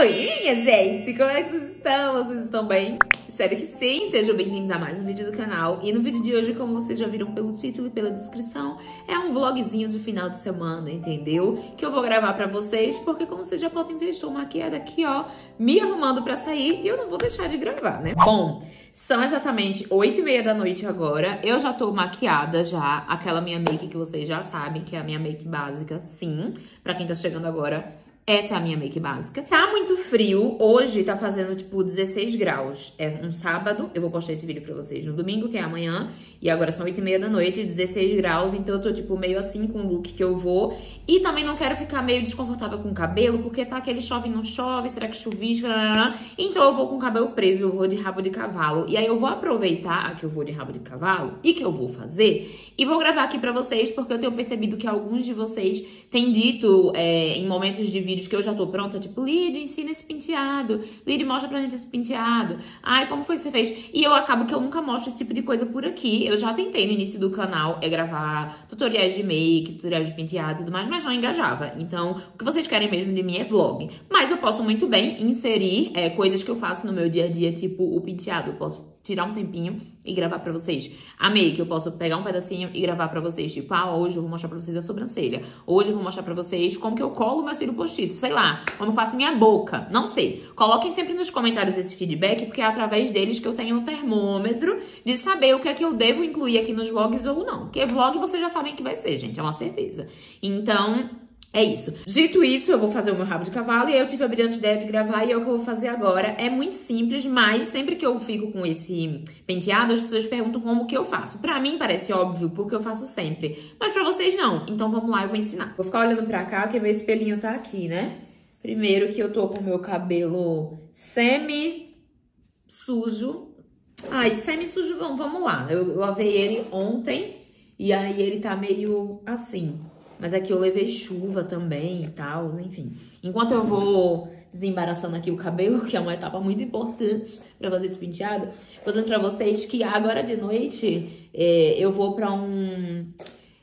Oi, gente, como é que vocês estão? Vocês estão bem? Espero que sim, sejam bem-vindos a mais um vídeo do canal. E no vídeo de hoje, como vocês já viram pelo título e pela descrição, é um vlogzinho de final de semana, entendeu? Que eu vou gravar pra vocês, porque como vocês já podem ver, estou maquiada aqui, ó, me arrumando pra sair e eu não vou deixar de gravar, né? Bom, são exatamente 8 e meia da noite agora, eu já tô maquiada já, aquela minha make que vocês já sabem, que é a minha make básica, sim. Pra quem tá chegando agora, essa é a minha make básica. Tá muito frio. Hoje tá fazendo, tipo, 16 graus. É um sábado. Eu vou postar esse vídeo pra vocês no domingo, que é amanhã. E agora são 8 e meia da noite, 16 graus. Então eu tô, tipo, meio assim com o look que eu vou. E também não quero ficar meio desconfortável com o cabelo, porque tá aquele chove não chove, será que chuvisca? Então eu vou com o cabelo preso, eu vou de rabo de cavalo. E aí eu vou aproveitar que eu vou de rabo de cavalo e que eu vou fazer. E vou gravar aqui pra vocês, porque eu tenho percebido que alguns de vocês têm dito é, em momentos de vídeo vídeos que eu já tô pronta, tipo, Lid, ensina esse penteado. Lid, mostra pra gente esse penteado. Ai, como foi que você fez? E eu acabo que eu nunca mostro esse tipo de coisa por aqui. Eu já tentei no início do canal é gravar tutoriais de make, tutoriais de penteado e tudo mais, mas não engajava. Então, o que vocês querem mesmo de mim é vlog. Mas eu posso muito bem inserir é, coisas que eu faço no meu dia a dia, tipo o penteado. Eu posso tirar um tempinho e gravar pra vocês. A make, eu posso pegar um pedacinho e gravar pra vocês. Tipo, ah, hoje eu vou mostrar pra vocês a sobrancelha. Hoje eu vou mostrar pra vocês como que eu colo meu cílio postiço. Sei lá, como eu faço minha boca. Não sei. Coloquem sempre nos comentários esse feedback, porque é através deles que eu tenho um termômetro de saber o que é que eu devo incluir aqui nos vlogs ou não. Porque vlog vocês já sabem que vai ser, gente. É uma certeza. Então... É isso. Dito isso, eu vou fazer o meu rabo de cavalo e eu tive a brilhante ideia de gravar e é o que eu vou fazer agora. É muito simples, mas sempre que eu fico com esse penteado, as pessoas perguntam como que eu faço. Pra mim parece óbvio, porque eu faço sempre. Mas pra vocês não. Então vamos lá, eu vou ensinar. Vou ficar olhando pra cá, que meu espelhinho tá aqui, né? Primeiro que eu tô com o meu cabelo semi sujo. Ai, semi sujo, vamos lá. Eu lavei ele ontem e aí ele tá meio assim. Mas aqui eu levei chuva também e tal, enfim. Enquanto eu vou desembaraçando aqui o cabelo, que é uma etapa muito importante para fazer esse penteado, fazendo para vocês que agora de noite é, eu vou para um...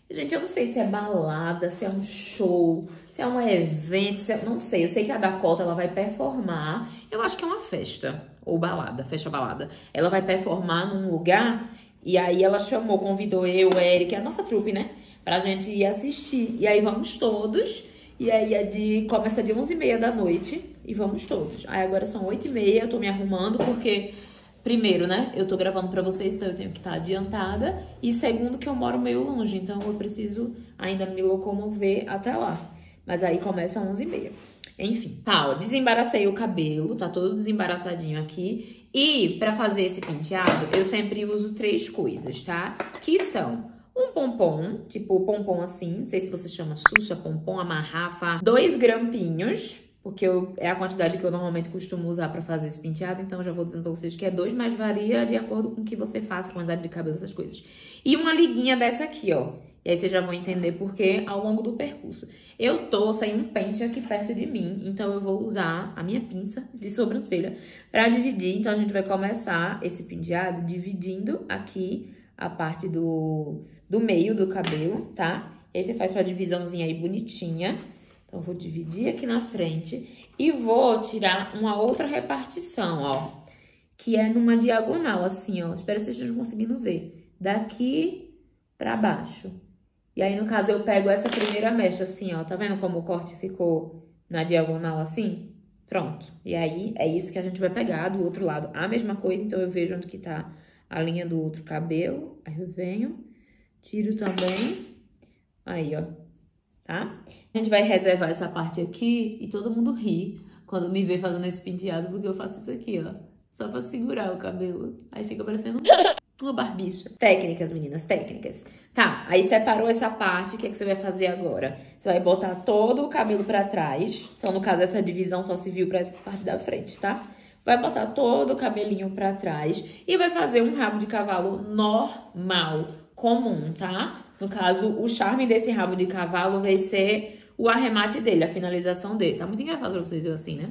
Gente, eu não sei se é balada, se é um show, se é um evento, se é... não sei. Eu sei que a Dakota ela vai performar. Eu acho que é uma festa ou balada, festa balada. Ela vai performar num lugar e aí ela chamou, convidou eu, Eric, a nossa trupe, né? Pra gente ir assistir. E aí vamos todos. E aí é de, começa de 11h30 da noite e vamos todos. Aí agora são 8h30, eu tô me arrumando porque, primeiro, né, eu tô gravando pra vocês, então eu tenho que estar tá adiantada. E segundo, que eu moro meio longe, então eu preciso ainda me locomover até lá. Mas aí começa às 11h30. Enfim, tá, ó, desembaracei o cabelo, tá todo desembaraçadinho aqui. E pra fazer esse penteado, eu sempre uso três coisas, tá? Que são um pompom, tipo pompom assim, não sei se você chama xuxa, pompom, amarrafa, dois grampinhos, porque eu, é a quantidade que eu normalmente costumo usar pra fazer esse penteado, então já vou dizendo pra vocês que é dois, mas varia de acordo com o que você faça, quantidade de cabelo, essas coisas. E uma liguinha dessa aqui, ó. E aí vocês já vão entender por que ao longo do percurso. Eu tô sem um pente aqui perto de mim, então eu vou usar a minha pinça de sobrancelha pra dividir. Então a gente vai começar esse penteado dividindo aqui a parte do, do meio do cabelo, tá? E aí você faz sua divisãozinha aí bonitinha. Então, vou dividir aqui na frente e vou tirar uma outra repartição, ó. Que é numa diagonal, assim, ó. Espero que vocês estejam conseguindo ver. Daqui pra baixo. E aí, no caso, eu pego essa primeira mecha, assim, ó. Tá vendo como o corte ficou na diagonal, assim? Pronto. E aí, é isso que a gente vai pegar do outro lado. A mesma coisa, então eu vejo onde que tá a linha do outro cabelo. Aí eu venho, tiro também. Aí, ó, tá? A gente vai reservar essa parte aqui e todo mundo ri quando me vê fazendo esse penteado, porque eu faço isso aqui, ó. Só pra segurar o cabelo. Aí fica parecendo uma barbicha. Técnicas, meninas, técnicas. Tá, aí separou essa parte, o que, é que você vai fazer agora? Você vai botar todo o cabelo pra trás. Então, no caso, essa divisão só se viu pra essa parte da frente, tá? Vai botar todo o cabelinho pra trás e vai fazer um rabo de cavalo normal, comum, tá? No caso, o charme desse rabo de cavalo vai ser o arremate dele, a finalização dele. Tá muito engraçado pra vocês verem assim, né?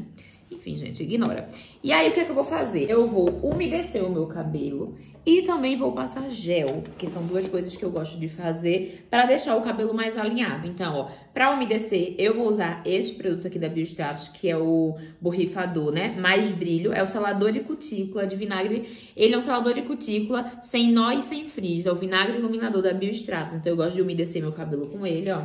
Enfim, gente, ignora. E aí, o que é que eu vou fazer? Eu vou umedecer o meu cabelo e também vou passar gel, que são duas coisas que eu gosto de fazer para deixar o cabelo mais alinhado. Então, ó, para umedecer, eu vou usar esse produto aqui da Biostratos, que é o borrifador, né? Mais brilho, é o selador de cutícula de vinagre. Ele é um selador de cutícula sem nó e sem frizz, é o vinagre iluminador da Biostratos. Então, eu gosto de umedecer meu cabelo com ele, ó.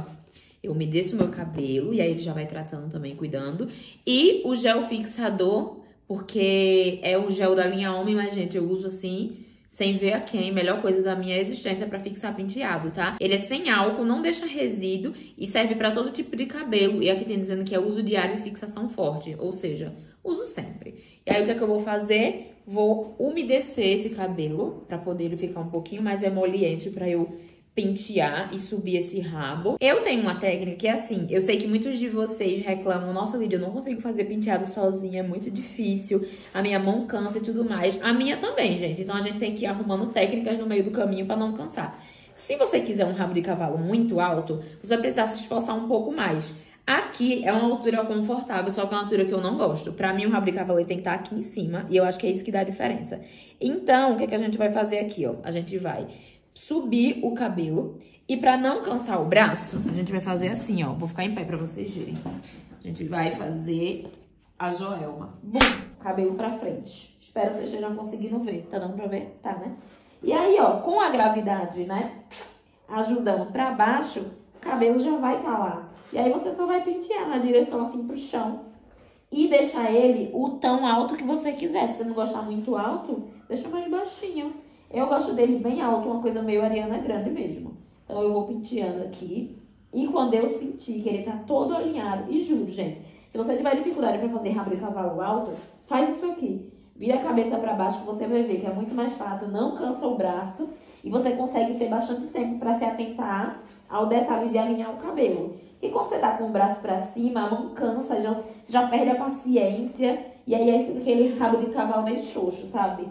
Eu umedeço meu cabelo e aí ele já vai tratando também, cuidando. E o gel fixador, porque é o gel da linha Homem, mas, gente, eu uso assim, sem ver a quem, melhor coisa da minha existência para fixar penteado, tá? Ele é sem álcool, não deixa resíduo e serve para todo tipo de cabelo. E aqui tem dizendo que é uso diário e fixação forte, ou seja, uso sempre. E aí o que é que eu vou fazer? Vou umedecer esse cabelo para poder ele ficar um pouquinho mais emoliente para eu pentear e subir esse rabo. Eu tenho uma técnica que é assim, eu sei que muitos de vocês reclamam, nossa Lídia, eu não consigo fazer penteado sozinha, é muito difícil, a minha mão cansa e tudo mais. A minha também, gente, então a gente tem que ir arrumando técnicas no meio do caminho para não cansar. Se você quiser um rabo de cavalo muito alto, você vai precisar se esforçar um pouco mais. Aqui é uma altura confortável, só que é uma altura que eu não gosto. Pra mim, o rabo de cavalo tem que estar aqui em cima, e eu acho que é isso que dá a diferença. Então, o que, é que a gente vai fazer aqui, ó? A gente vai subir o cabelo. E pra não cansar o braço, a gente vai fazer assim, ó. Vou ficar em pé pra vocês verem. A gente vai fazer a Joelma. Bum! Cabelo pra frente. Espero que vocês estejam conseguindo ver. Tá dando pra ver? Tá, né? E aí, ó, com a gravidade, né, ajudando pra baixo, o cabelo já vai tá lá. E aí você só vai pentear na direção assim pro chão. E deixar ele o tão alto que você quiser. Se você não gostar muito alto, deixa mais baixinho. Eu gosto dele bem alto, uma coisa meio Ariana Grande mesmo. Então eu vou penteando aqui. E quando eu sentir que ele tá todo alinhado, e juro, gente, se você tiver dificuldade para fazer rabo de cavalo alto, faz isso aqui. Vira a cabeça para baixo, você vai ver que é muito mais fácil, não cansa o braço e você consegue ter bastante tempo para se atentar ao detalhe de alinhar o cabelo. E quando você tá com o braço para cima, a mão cansa, já, já perde a paciência e aí é aquele rabo de cavalo meio xoxo, sabe?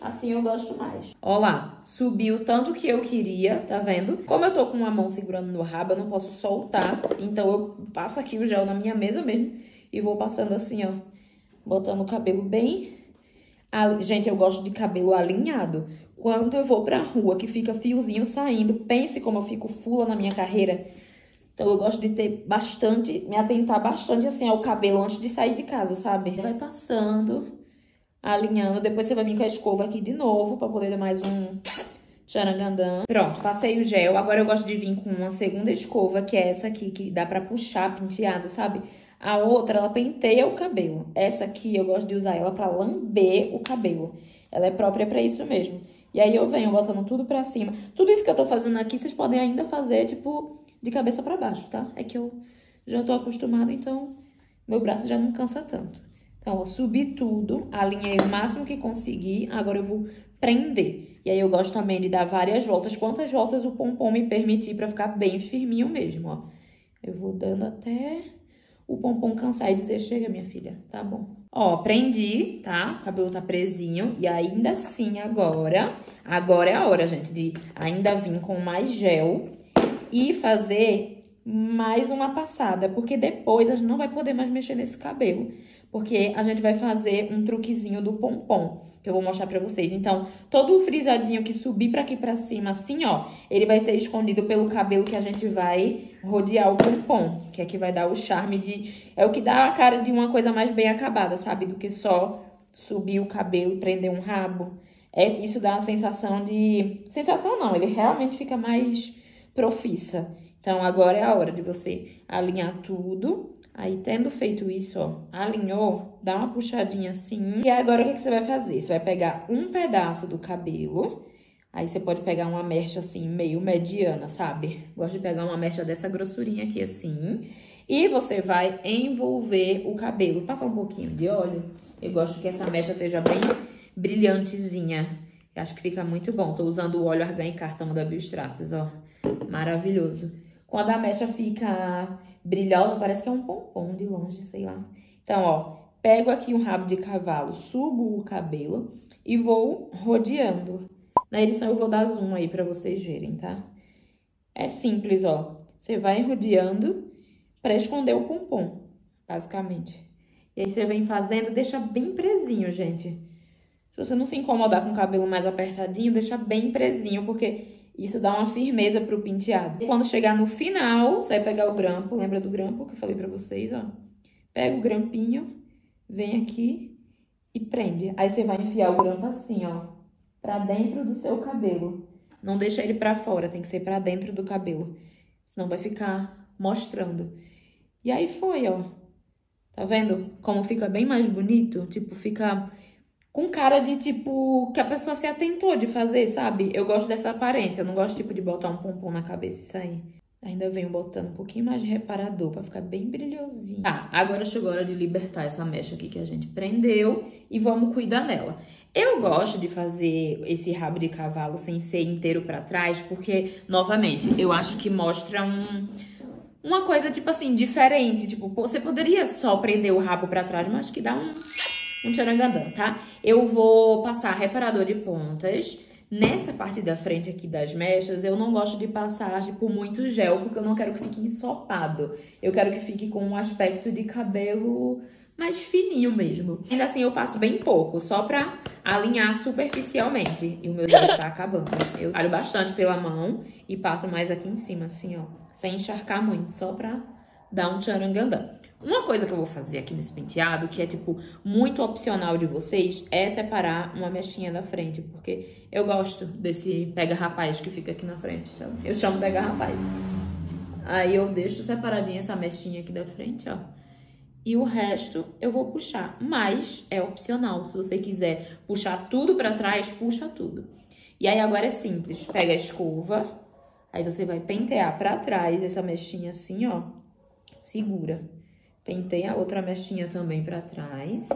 Assim eu gosto mais. Ó lá, subiu tanto que eu queria, tá vendo? Como eu tô com uma mão segurando no rabo, eu não posso soltar. Então eu passo aqui o gel na minha mesa mesmo e vou passando assim, ó. Botando o cabelo bem... Gente, eu gosto de cabelo alinhado. Quando eu vou pra rua, que fica fiozinho saindo, pense como eu fico fula na minha carreira. Então eu gosto de ter bastante, me atentar bastante assim ao cabelo antes de sair de casa, sabe? Vai passando alinhando. Depois você vai vir com a escova aqui de novo pra poder dar mais um tcharangandã. Pronto, passei o gel. Agora eu gosto de vir com uma segunda escova, que é essa aqui, que dá pra puxar penteada, sabe? A outra, ela penteia o cabelo. Essa aqui, eu gosto de usar ela pra lamber o cabelo. Ela é própria pra isso mesmo. E aí eu venho botando tudo pra cima. Tudo isso que eu tô fazendo aqui, vocês podem ainda fazer, tipo, de cabeça pra baixo, tá? É que eu já tô acostumada, então meu braço já não cansa tanto. Então, eu subi tudo, alinhei o máximo que consegui, agora eu vou prender. E aí eu gosto também de dar várias voltas, quantas voltas o pompom me permitir para ficar bem firminho mesmo, ó. Eu vou dando até o pompom cansar e dizer, chega minha filha, tá bom. Ó, prendi, tá? O cabelo tá presinho e ainda assim agora, agora é a hora, gente, de ainda vir com mais gel e fazer mais uma passada, porque depois a gente não vai poder mais mexer nesse cabelo porque a gente vai fazer um truquezinho do pompom, que eu vou mostrar pra vocês. Então, todo o frisadinho que subir pra aqui pra cima, assim, ó, ele vai ser escondido pelo cabelo que a gente vai rodear o pompom, que é que vai dar o charme de... É o que dá a cara de uma coisa mais bem acabada, sabe? Do que só subir o cabelo e prender um rabo. É, isso dá uma sensação de... Sensação não, ele realmente fica mais profissa. Então, agora é a hora de você alinhar tudo Aí, tendo feito isso, ó, alinhou, dá uma puxadinha assim. E agora, o que, que você vai fazer? Você vai pegar um pedaço do cabelo. Aí, você pode pegar uma mecha, assim, meio mediana, sabe? Gosto de pegar uma mecha dessa grossurinha aqui, assim. E você vai envolver o cabelo. Passar um pouquinho de óleo. Eu gosto que essa mecha esteja bem brilhantezinha. Eu acho que fica muito bom. Tô usando o óleo Argan e Cartão da Biostratos, ó. Maravilhoso. Quando a mecha fica brilhosa, parece que é um pompom de longe, sei lá. Então, ó, pego aqui um rabo de cavalo, subo o cabelo e vou rodeando. Na edição eu vou dar zoom aí pra vocês verem, tá? É simples, ó. Você vai rodeando para esconder o pompom, basicamente. E aí você vem fazendo, deixa bem presinho, gente. Se você não se incomodar com o cabelo mais apertadinho, deixa bem presinho, porque isso dá uma firmeza pro penteado. Quando chegar no final, você vai pegar o grampo, lembra do grampo que eu falei pra vocês, ó? Pega o grampinho, vem aqui e prende. Aí você vai enfiar o grampo assim, ó, pra dentro do seu cabelo. Não deixa ele pra fora, tem que ser pra dentro do cabelo. Senão vai ficar mostrando. E aí foi, ó. Tá vendo como fica bem mais bonito? Tipo, fica com cara de, tipo, que a pessoa se atentou de fazer, sabe? Eu gosto dessa aparência, eu não gosto, tipo, de botar um pompom na cabeça e sair. Ainda venho botando um pouquinho mais de reparador pra ficar bem brilhosinho. Tá, agora chegou a hora de libertar essa mecha aqui que a gente prendeu e vamos cuidar dela. Eu gosto de fazer esse rabo de cavalo sem ser inteiro pra trás, porque, novamente, eu acho que mostra um uma coisa, tipo assim, diferente. Tipo, você poderia só prender o rabo pra trás, mas que dá um, um tcharangadã, tá? Eu vou passar reparador de pontas. Nessa parte da frente aqui das mechas, eu não gosto de passar, tipo, muito gel, porque eu não quero que fique ensopado. Eu quero que fique com um aspecto de cabelo mais fininho mesmo. Ainda assim, eu passo bem pouco, só pra alinhar superficialmente. E o meu gel está acabando. Eu alho bastante pela mão e passo mais aqui em cima, assim, ó. Sem encharcar muito, só pra dar um tcharangandã. Uma coisa que eu vou fazer aqui nesse penteado, que é, tipo, muito opcional de vocês, é separar uma mechinha da frente, porque eu gosto desse pega-rapaz que fica aqui na frente, sabe? Eu chamo pega-rapaz. Aí eu deixo separadinha essa mechinha aqui da frente, ó. E o resto eu vou puxar, mas é opcional. Se você quiser puxar tudo pra trás, puxa tudo. E aí agora é simples, pega a escova, aí você vai pentear pra trás essa mechinha assim, ó, segura. Pentei a outra mechinha também pra trás.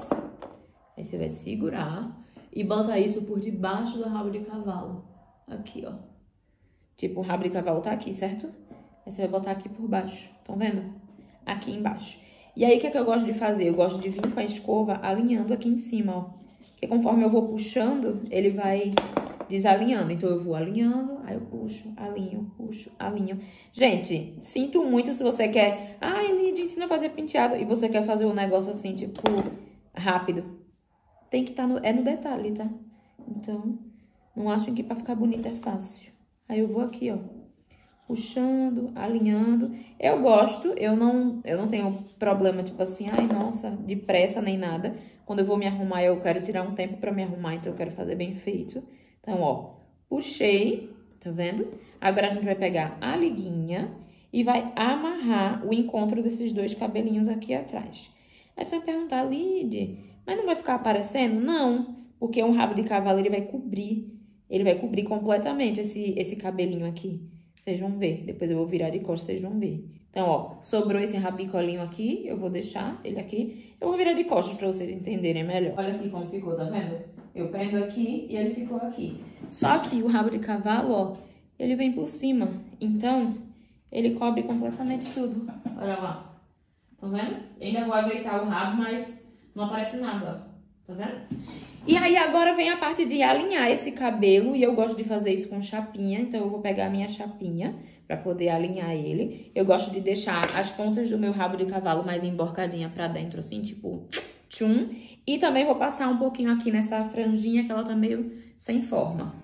Aí você vai segurar e bota isso por debaixo do rabo de cavalo. Aqui, ó. Tipo, o rabo de cavalo tá aqui, certo? Aí você vai botar aqui por baixo. Estão vendo? Aqui embaixo. E aí, o que é que eu gosto de fazer? Eu gosto de vir com a escova alinhando aqui em cima, ó. Porque conforme eu vou puxando, ele vai desalinhando. Então, eu vou alinhando, aí eu puxo, alinho, puxo, alinho. Gente, sinto muito se você quer... Ai, Lid, ensina a fazer penteado. E você quer fazer um negócio assim, tipo, rápido. Tem que estar tá no... É no detalhe, tá? Então, não achem que pra ficar bonito é fácil. Aí eu vou aqui, ó. Puxando, alinhando. Eu gosto, eu não, eu não tenho problema, tipo assim, ai, nossa, de pressa nem nada. Quando eu vou me arrumar, eu quero tirar um tempo pra me arrumar, então eu quero fazer bem feito. Então, ó, puxei, tá vendo? Agora a gente vai pegar a liguinha e vai amarrar o encontro desses dois cabelinhos aqui atrás. Aí você vai perguntar, Lid, mas não vai ficar aparecendo? Não, porque um rabo de cavalo ele vai cobrir, ele vai cobrir completamente esse, esse cabelinho aqui. Vocês vão ver, depois eu vou virar de costas, vocês vão ver. Então, ó, sobrou esse rabicolinho aqui, eu vou deixar ele aqui. Eu vou virar de costas pra vocês entenderem melhor. Olha aqui como ficou, tá vendo? Eu prendo aqui e ele ficou aqui. Só que o rabo de cavalo, ó, ele vem por cima. Então, ele cobre completamente tudo. Olha lá. Tá vendo? ainda vou ajeitar o rabo, mas não aparece nada, ó. Tá vendo? E aí agora vem a parte de alinhar esse cabelo. E eu gosto de fazer isso com chapinha. Então, eu vou pegar a minha chapinha pra poder alinhar ele. Eu gosto de deixar as pontas do meu rabo de cavalo mais emborcadinha pra dentro, assim, tipo tchum. E também vou passar um pouquinho aqui nessa franjinha que ela tá meio sem forma.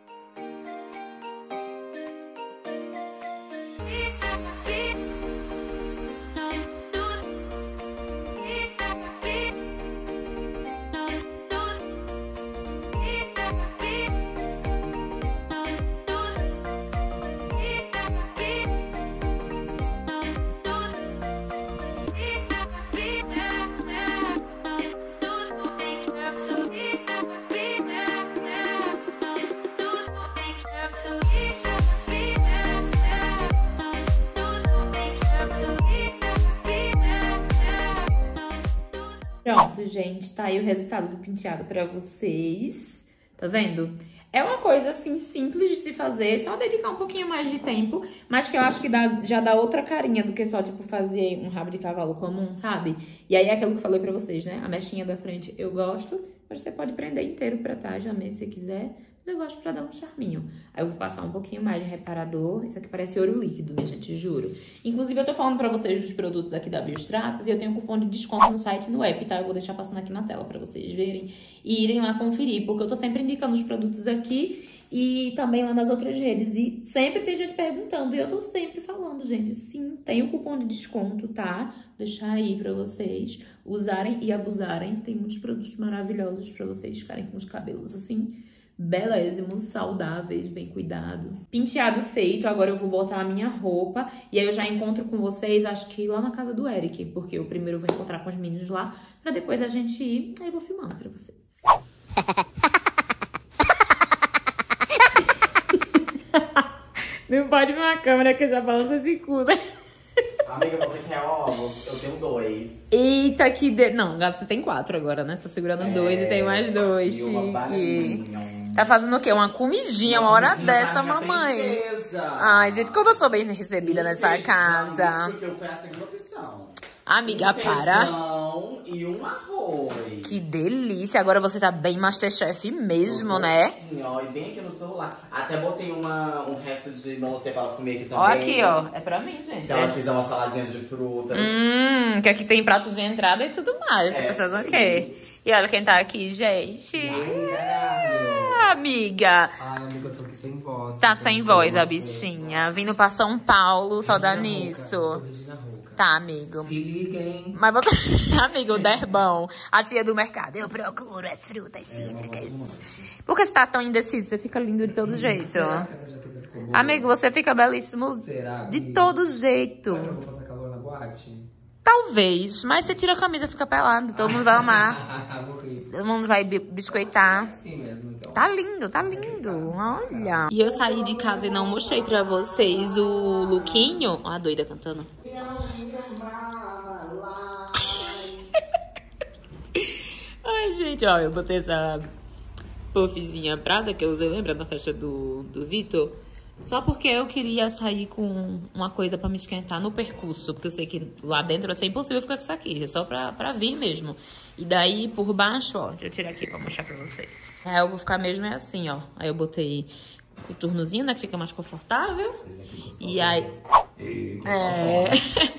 Pronto, gente, tá aí o resultado do penteado pra vocês. Tá vendo? É uma coisa, assim, simples de se fazer, só dedicar um pouquinho mais de tempo, mas que eu acho que dá, já dá outra carinha do que só, tipo, fazer um rabo de cavalo comum, sabe? E aí é aquilo que eu falei pra vocês, né? A mechinha da frente eu gosto, Você pode prender inteiro pra trás também, se quiser. Mas eu gosto pra dar um charminho. Aí eu vou passar um pouquinho mais de reparador. Isso aqui parece ouro líquido, minha gente, juro. Inclusive, eu tô falando pra vocês dos produtos aqui da Biostratos e eu tenho um cupom de desconto no site e no app, tá? Eu vou deixar passando aqui na tela pra vocês verem e irem lá conferir, porque eu tô sempre indicando os produtos aqui e também lá nas outras redes. E sempre tem gente perguntando, e eu tô sempre falando, gente, sim, tem o um cupom de desconto, tá? Deixar aí pra vocês usarem e abusarem. Tem muitos produtos maravilhosos pra vocês ficarem com os cabelos assim, belésimos, saudáveis, bem cuidado. Penteado feito, agora eu vou botar a minha roupa e aí eu já encontro com vocês, acho que lá na casa do Eric, porque eu primeiro vou encontrar com os meninos lá, pra depois a gente ir, aí eu vou filmando pra vocês. Não pode ver uma câmera que eu já balanço esse cu, né? Amiga, você quer ovos? Eu tenho dois. Eita, que... De... Não, você tem quatro agora, né? Você tá segurando é, dois e tem mais dois. E uma Tá fazendo o quê? Uma comidinha, uma, uma hora dessa, mamãe. Princesa. Ai, gente, como eu sou bem recebida nessa casa. Porque eu fui a segunda opção. Amiga, um para. E um arroz. Que delícia. Agora você tá bem Masterchef mesmo, né? Sim, ó. E bem aqui no celular. Até botei uma, um resto de melancia pra ela comer aqui também. Ó aqui, ó. É pra mim, gente. Se ela quiser uma saladinha de frutas. Hum, que aqui tem pratos de entrada e tudo mais. Tô é, pensando o quê? E olha quem tá aqui, gente. Ai. Ah, amiga. Ai, amiga, eu tô aqui sem voz. Tá sem voz, a bichinha. Vindo pra São Paulo, só dá nisso. Tá, amigo. Se liguem. Mas você, amigo, o Derbão, a tia do mercado. Eu procuro as frutas cítricas. Por que você tá tão indeciso? Você fica lindo de todo jeito. Será que essa jaqueta ficou boa? Amigo, você fica belíssimo Será, de todo jeito. Será que eu vou passar calor na boate? Talvez, mas você tira a camisa e fica pelado. Todo mundo vai amar. Todo mundo vai bi- biscoitar. Assim mesmo, então. Tá lindo, tá lindo. Olha. E eu saí de casa e não mostrei pra vocês o lookinho. Ó, a doida cantando. Ai, gente, ó, eu botei essa puffzinha prada que eu usei, lembra, na festa do, do Vitor? Só porque eu queria sair com uma coisa pra me esquentar no percurso, porque eu sei que lá dentro vai ser impossível ficar com isso aqui, é só pra, pra vir mesmo. E daí, por baixo, ó, deixa eu tirar aqui pra mostrar pra vocês. Aí eu vou ficar mesmo é assim, ó. Aí eu botei o turnozinho, né, que fica mais confortável. E aí... É...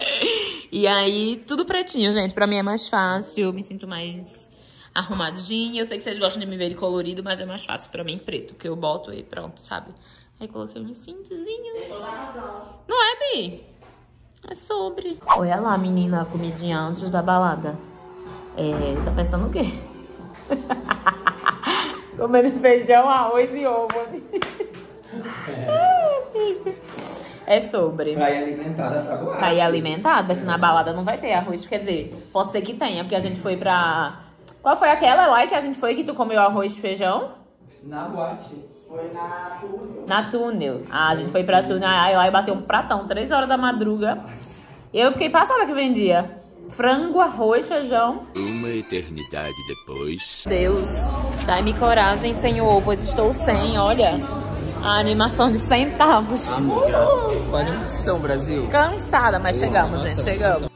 e aí, tudo pretinho, gente. Pra mim é mais fácil, eu me sinto mais arrumadinha. Eu sei que vocês gostam de me ver de colorido, mas é mais fácil pra mim preto, que eu boto e pronto, sabe? Aí coloquei uns cintozinhos. Não é, Bi? É sobre. Olha lá, menina, a comidinha antes da balada. É, tá pensando o quê? Comendo feijão, arroz e ovo. É sobre. Pra ir alimentada pra boate. Pra ir alimentada, que na balada não vai ter arroz. Quer dizer, pode ser que tenha, porque a gente foi pra. Qual foi aquela lá que a gente foi que tu comeu arroz e feijão? Na boate. Foi na túnel. Na túnel. Ah, a gente foi pra túnel. Aí lá e bateu um pratão, três horas da madruga. E eu fiquei passada que vendia. Frango, arroz, feijão. Uma eternidade depois. Deus, dai-me coragem, Senhor, pois estou sem, olha. A animação de centavos. Com animação, Brasil. Cansada, mas chegamos, gente, chegamos.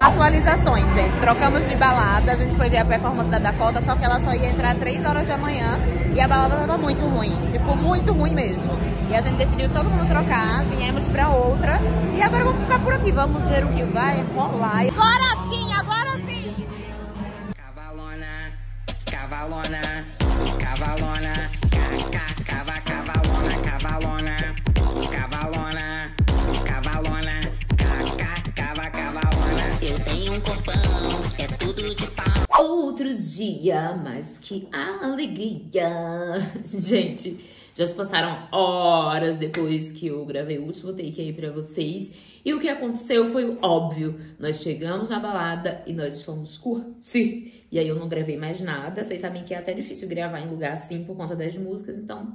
Atualizações, gente. Trocamos de balada. A gente foi ver a performance da Dakota, só que ela só ia entrar 3 horas da manhã. E a balada tava muito ruim. Tipo, muito ruim mesmo. E a gente decidiu todo mundo trocar. Viemos pra outra. E agora vamos ficar por aqui. Vamos ver o que vai rolar. Agora sim, agora sim! Cavalona, cavalona, cavalona, ca, ca, cava, cavalona, cavalona. Dia, mas que alegria. Gente, já se passaram horas depois que eu gravei o último take aí pra vocês. E o que aconteceu foi óbvio. Nós chegamos na balada e nós fomos curtir. E aí eu não gravei mais nada. Vocês sabem que é até difícil gravar em lugar assim por conta das músicas, então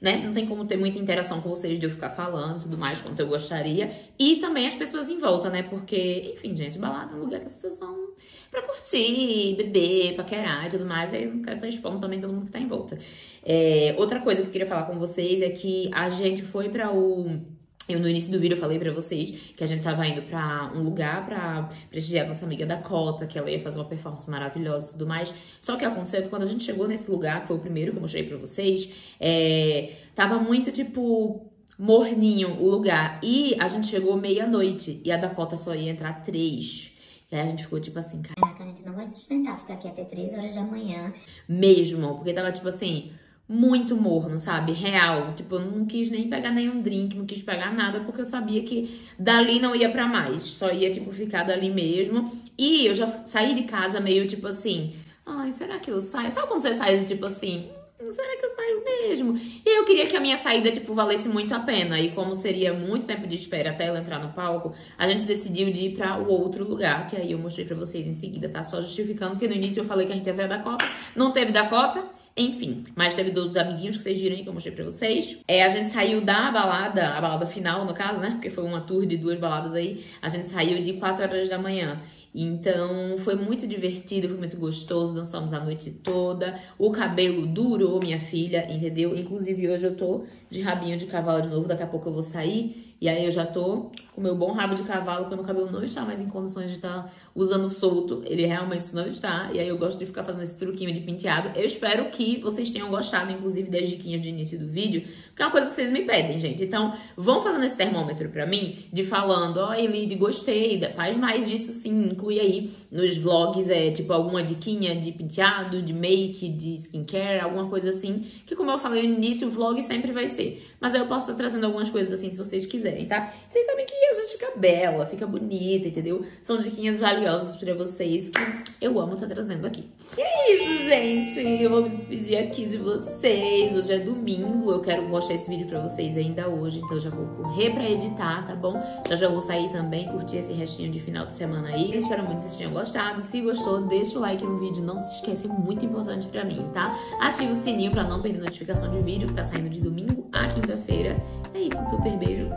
né? Não tem como ter muita interação com vocês de eu ficar falando e tudo mais quanto eu gostaria. E também as pessoas em volta, né? Porque, enfim, gente, balada é um lugar que as pessoas vão pra curtir, beber, paquerar e tudo mais. Aí eu não quero expondo também todo mundo que tá em volta. É, outra coisa que eu queria falar com vocês é que a gente foi pra o. Eu, no início do vídeo, eu falei pra vocês que a gente tava indo pra um lugar pra prestigiar a nossa amiga Dakota, que ela ia fazer uma performance maravilhosa e tudo mais. Só que aconteceu que quando a gente chegou nesse lugar, que foi o primeiro que eu mostrei pra vocês, é, tava muito, tipo, morninho o lugar. E a gente chegou meia-noite e a Dakota só ia entrar três. E aí a gente ficou tipo assim, cara, Caraca, a gente não vai sustentar ficar aqui até 3 horas da manhã. mesmo, porque tava tipo assim, muito morno, sabe? Real. Tipo, eu não quis nem pegar nenhum drink, não quis pegar nada, porque eu sabia que dali não ia pra mais. Só ia, tipo, ficar dali mesmo. E eu já saí de casa meio tipo assim, ai, será que eu saio? Sabe quando você sai tipo assim, "Hum, será que eu saio mesmo? E eu queria que a minha saída, tipo, valesse muito a pena. E como seria muito tempo de espera até ela entrar no palco, a gente decidiu de ir pra o outro lugar, que aí eu mostrei pra vocês em seguida, tá? Só justificando, porque no início eu falei que a gente ia ver a Dakota, não teve Dakota, enfim, mas teve outros amiguinhos que vocês viram aí que eu mostrei pra vocês. É, a gente saiu da balada, a balada final, no caso, né? Porque foi uma tour de duas baladas aí. A gente saiu de 4 horas da manhã. Então foi muito divertido, foi muito gostoso, dançamos a noite toda. O cabelo durou, minha filha, entendeu? Inclusive hoje eu tô de rabinho de cavalo de novo, daqui a pouco eu vou sair. E aí eu já tô com meu bom rabo de cavalo, porque meu cabelo não está mais em condições de estar usando solto. Ele realmente não está. E aí eu gosto de ficar fazendo esse truquinho de penteado. Eu espero que vocês tenham gostado, inclusive, das diquinhas do início do vídeo, porque é uma coisa que vocês me pedem, gente. Então, vão fazendo esse termômetro pra mim, de falando, ó, Elide, gostei, faz mais disso sim, inclui aí nos vlogs, é, tipo, alguma diquinha de penteado, de make, de skincare, alguma coisa assim, que como eu falei no início, o vlog sempre vai ser. Mas aí eu posso estar trazendo algumas coisas assim, se vocês quiserem, tá? Vocês sabem que a gente fica bela, fica bonita, entendeu? São diquinhas valiosas pra vocês que eu amo estar trazendo aqui. E é isso, gente. Eu vou me despedir aqui de vocês. Hoje é domingo, eu quero mostrar esse vídeo pra vocês ainda hoje, então já vou correr pra editar, tá bom? Já já vou sair também, curtir esse restinho de final de semana aí. Eu espero muito que vocês tenham gostado. Se gostou, deixa o like no vídeo, não se esquece, é muito importante pra mim, tá? Ativa o sininho pra não perder notificação de vídeo que tá saindo de domingo a quinta-feira. É isso, um super beijo.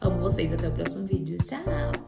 Amo vocês, até o próximo vídeo. Tchau!